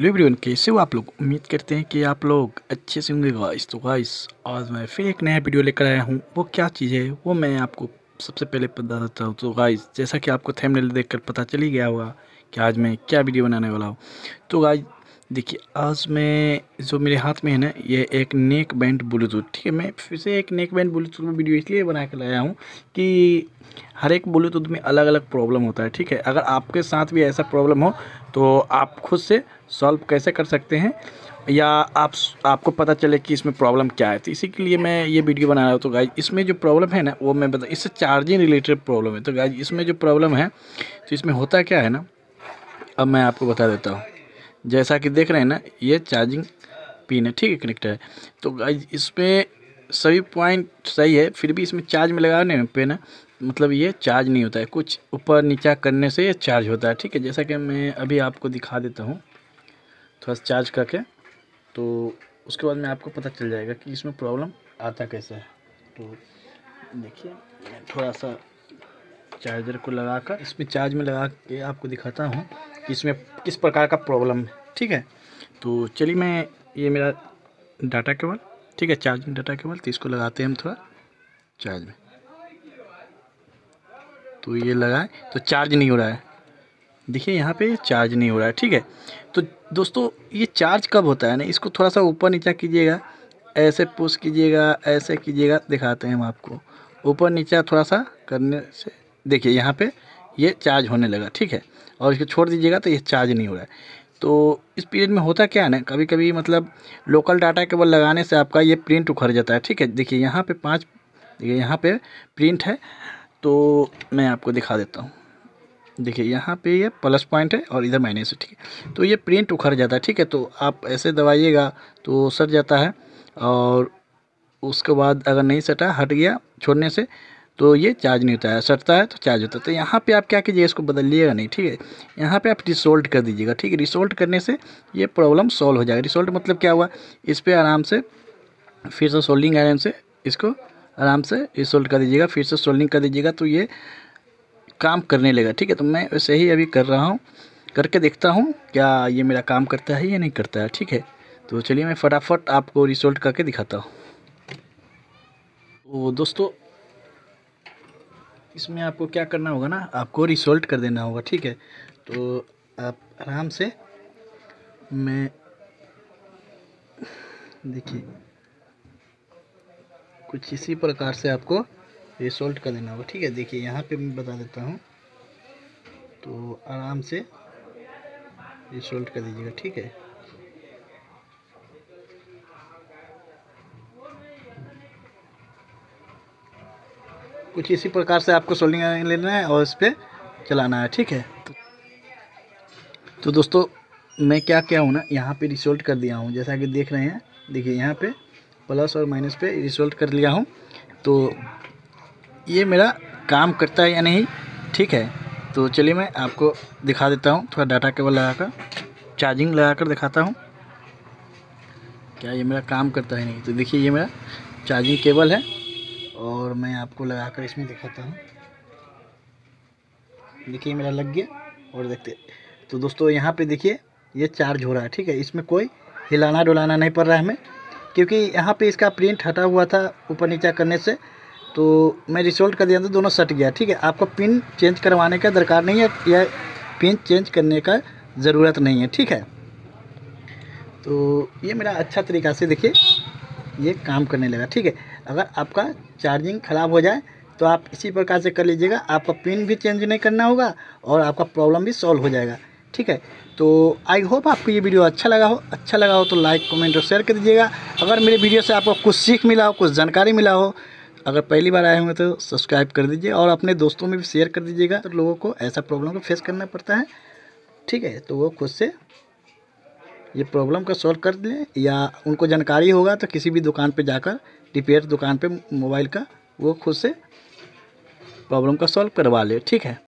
Everyone कैसे हो आप लोग? उम्मीद करते हैं कि आप लोग अच्छे से होंगे गाइस तो गाइस आज मैं फिर एक नया वीडियो लेकर आया हूँ। वो क्या चीज़ है, वो मैं आपको सबसे पहले बता देता हूँ। तो गाइस जैसा कि आपको थंबनेल देखकर पता चल ही गया होगा कि आज मैं क्या वीडियो बनाने वाला हूँ। तो गाइस देखिए, आज मैं, जो मेरे हाथ में है ना, ये एक नेक बैंड ब्लूटूथ ठीक है? मैं फिर से एक नेक बैंड ब्लूटूथ में वीडियो इसलिए बना कर लाया हूँ कि हर एक ब्लूटूथ में अलग अलग प्रॉब्लम होता है, ठीक है? अगर आपके साथ भी ऐसा प्रॉब्लम हो तो आप खुद से सॉल्व कैसे कर सकते हैं? या आप आपको पता चले कि इसमें प्रॉब्लम क्या है? तो इसी के लिए मैं ये वीडियो बना रहा हूँ। तो गाइज़ इसमें जो प्रॉब्लम है ना, वो मैं बता, इससे चार्जिंग रिलेटेड प्रॉब्लम है। तो गाइज़ इसमें जो प्रॉब्लम है तो इसमें होता क्या है ना, अब मैं आपको बता देता हूँ। जैसा कि देख रहे हैं ना, ये चार्जिंग पिन है, ठीक है कनेक्टर है। तो इसमें सभी पॉइंट सही है, फिर भी इसमें चार्ज में लगाने पे ना मतलब ये चार्ज नहीं होता है, कुछ ऊपर नीचा करने से ये चार्ज होता है, ठीक है। जैसा कि मैं अभी आपको दिखा देता हूँ, थोड़ा सा चार्ज करके तो उसके बाद में आपको पता चल जाएगा कि इसमें प्रॉब्लम आता कैसे है। तो देखिए थोड़ा सा चार्जर को लगाकर, इसमें चार्ज में लगा के आपको दिखाता हूँ। कि इसमें किस प्रकार का प्रॉब्लम है? ठीक है? तो चलिए मैं ये मेरा डाटा केबल ठीक है चार्जिंग डाटा केबल तो इसको लगाते हैं हम थोड़ा चार्ज में। तो ये लगाए तो चार्ज नहीं हो रहा है। देखिए, यहाँ पे चार्ज नहीं हो रहा है, ठीक है? तो दोस्तों, ये चार्ज कब होता है ना? इसको थोड़ा सा ऊपर नीचा कीजिएगा, ऐसे पुश कीजिएगा, ऐसे कीजिएगा, दिखाते हैं हम आपको। ऊपर नीचा थोड़ा सा करने से, देखिए, यहाँ पे ये चार्ज होने लगा, ठीक है? और इसको छोड़ दीजिएगा तो ये चार्ज नहीं हो रहा है। तो इस पीरियड में होता क्या है ना कभी कभी मतलब लोकल डाटा केवल लगाने से आपका ये प्रिंट उखड़ जाता है, ठीक है? देखिए, यहाँ पे पाँच, देखिए, यहाँ पे प्रिंट है तो मैं आपको दिखा देता हूँ। देखिए, यहाँ पे ये प्लस पॉइंट है और इधर माइनस है, ठीक है? तो ये प्रिंट उखड़ जाता है, ठीक है? तो आप ऐसे दबाइएगा तो सट जाता है और उसके बाद अगर नहीं सटा, हट गया छोड़ने से तो ये चार्ज नहीं होता है, सटता है तो चार्ज होता है। तो यहाँ पे आप क्या कीजिए इसको बदलिएगा नहीं, ठीक है? यहाँ पे आप रिसोल्ट कर दीजिएगा, ठीक है? रिसोल्ट करने से ये प्रॉब्लम सॉल्व हो जाएगा। रिसोल्ट मतलब क्या हुआ? इस पर आराम से फिर से सोल्डिंग आयरन से इसको आराम से रिसोल्ट कर दीजिएगा, फिर से सोल्डिंग कर दीजिएगा तो ये काम करने लगा, ठीक है? तो मैं वैसे ही अभी कर रहा हूँ, करके देखता हूँ क्या ये मेरा काम करता है या नहीं करता है, ठीक है? तो चलिए मैं फटाफट आपको रिसोल्ट करके दिखाता हूँ। तो दोस्तों इसमें आपको क्या करना होगा ना, आपको रिसोल्ट कर देना होगा, ठीक है? तो आप आराम से मैं, देखिए, कुछ इसी प्रकार से आपको रिसोल्ट कर देना होगा, ठीक है? देखिए, यहाँ पे मैं बता देता हूँ। तो आराम से रिसोल्ट कर दीजिएगा, ठीक है? कुछ इसी प्रकार से आपको सोल्डिंग लेना है और इस पर चलाना है ठीक है? तो, तो दोस्तों मैं क्या क्या हूँ ना यहाँ पे रिसोल्ट कर दिया हूँ। जैसा कि देख रहे हैं देखिए यहाँ पे प्लस और माइनस पे रिसोल्ट कर लिया हूँ। तो ये मेरा काम करता है या नहीं ठीक है? तो चलिए मैं आपको दिखा देता हूँ थोड़ा डाटा केबल लगाकर चार्जिंग लगाकर दिखाता हूँ। क्या ये मेरा काम करता है नहीं? तो देखिए ये मेरा चार्जिंग केबल है। और मैं आपको लगाकर इसमें दिखाता हूँ। देखिए, मेरा लग गया और देखते तो दोस्तों, यहाँ पे देखिए, ये चार्ज हो रहा है, ठीक है? इसमें कोई हिलाना डुलाना नहीं पड़ रहा है हमें, क्योंकि यहाँ पे इसका प्रिंट हटा हुआ था ऊपर नीचा करने से। तो मैं रिसोल्ट कर दिया तो दोनों सट गया, ठीक है? आपको पिन चेंज करवाने का दरकार नहीं है, या पिन चेंज करने का ज़रूरत नहीं है, ठीक है? तो ये मेरा अच्छा तरीक़ा से देखिए, ये काम करने लगा, ठीक है? अगर आपका चार्जिंग ख़राब हो जाए तो आप इसी प्रकार से कर लीजिएगा। आपका पिन भी चेंज नहीं करना होगा और आपका प्रॉब्लम भी सॉल्व हो जाएगा। ठीक है? तो आई होप आपको ये वीडियो अच्छा लगा हो। अच्छा लगा हो तो लाइक कमेंट और शेयर कर दीजिएगा। अगर मेरे वीडियो से आपको कुछ सीख मिला हो, कुछ जानकारी मिला हो, अगर पहली बार आए होंगे तो सब्सक्राइब कर दीजिए और अपने दोस्तों में भी शेयर कर दीजिएगा। तो लोगों को ऐसा प्रॉब्लम को फेस करना पड़ता है। ठीक है? तो वो खुद से ये प्रॉब्लम का सॉल्व कर लें या उनको जानकारी होगा तो किसी भी दुकान पे जाकर रिपेयर दुकान पे मोबाइल का, वो खुद से प्रॉब्लम का सॉल्व करवा ले, ठीक है?